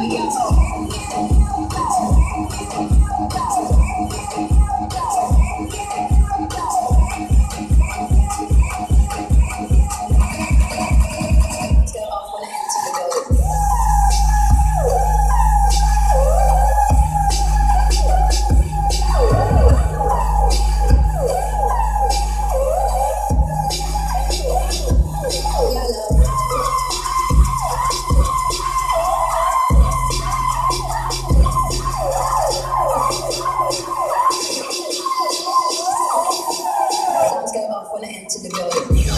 Oh, yes. enter the building.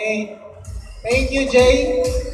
Okay. Thank you, Jay.